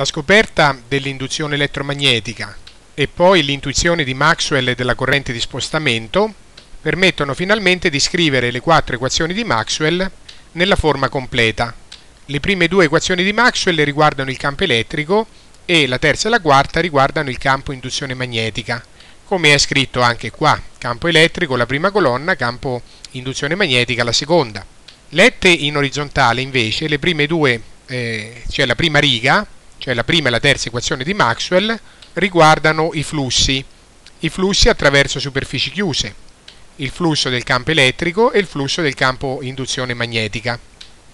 La scoperta dell'induzione elettromagnetica e poi l'intuizione di Maxwell della corrente di spostamento permettono finalmente di scrivere le quattro equazioni di Maxwell nella forma completa. Le prime due equazioni di Maxwell riguardano il campo elettrico e la terza e la quarta riguardano il campo induzione magnetica, come è scritto anche qua, campo elettrico la prima colonna, campo induzione magnetica la seconda. Lette in orizzontale invece le prime due, eh, cioè la prima riga, cioè la prima e la terza equazione di Maxwell, riguardano i flussi, i flussi attraverso superfici chiuse, il flusso del campo elettrico e il flusso del campo induzione magnetica.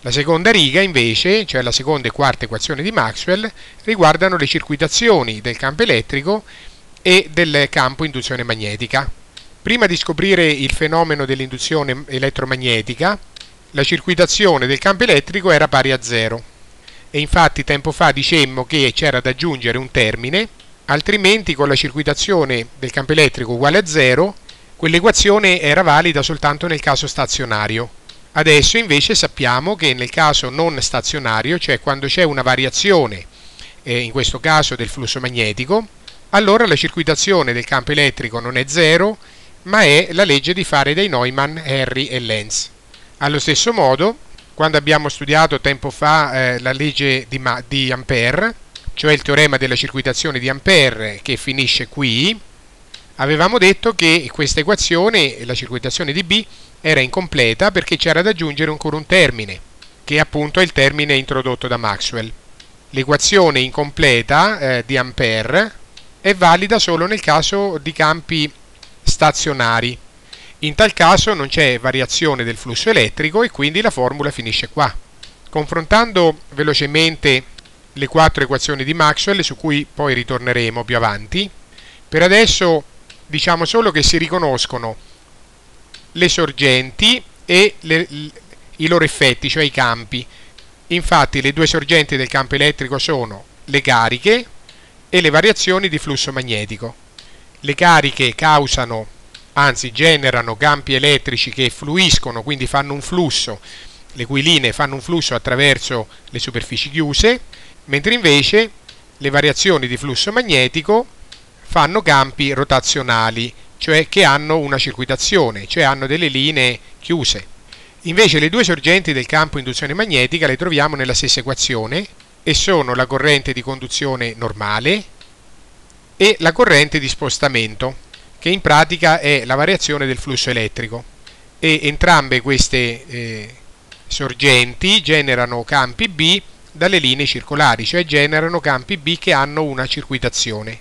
La seconda riga invece, cioè la seconda e quarta equazione di Maxwell, riguardano le circuitazioni del campo elettrico e del campo induzione magnetica. Prima di scoprire il fenomeno dell'induzione elettromagnetica, la circuitazione del campo elettrico era pari a zero e infatti tempo fa dicemmo che c'era da aggiungere un termine, altrimenti con la circuitazione del campo elettrico uguale a 0, quell'equazione era valida soltanto nel caso stazionario. Adesso invece sappiamo che nel caso non stazionario, cioè quando c'è una variazione, eh, in questo caso del flusso magnetico, allora la circuitazione del campo elettrico non è 0, ma è la legge di Faraday-Neumann, Harry e Lenz. Allo stesso modo, quando abbiamo studiato tempo fa eh, la legge di, di Ampere, cioè il teorema della circuitazione di Ampere che finisce qui, avevamo detto che questa equazione, la circuitazione di B, era incompleta perché c'era da aggiungere ancora un termine, che appunto è il termine introdotto da Maxwell. L'equazione incompleta eh, di Ampere è valida solo nel caso di campi stazionari, in tal caso non c'è variazione del flusso elettrico e quindi la formula finisce qua. Confrontando velocemente le quattro equazioni di Maxwell, su cui poi ritorneremo più avanti, per adesso diciamo solo che si riconoscono le sorgenti e le, i loro effetti, cioè i campi. Infatti le due sorgenti del campo elettrico sono le cariche e le variazioni di flusso magnetico. Le cariche causano anzi generano campi elettrici che fluiscono, quindi fanno un flusso, le cui linee fanno un flusso attraverso le superfici chiuse, mentre invece le variazioni di flusso magnetico fanno campi rotazionali, cioè che hanno una circuitazione, cioè hanno delle linee chiuse. Invece le due sorgenti del campo induzione magnetica le troviamo nella stessa equazione e sono la corrente di conduzione normale e la corrente di spostamento che in pratica è la variazione del flusso elettrico e entrambe queste eh, sorgenti generano campi B dalle linee circolari, cioè generano campi B che hanno una circuitazione.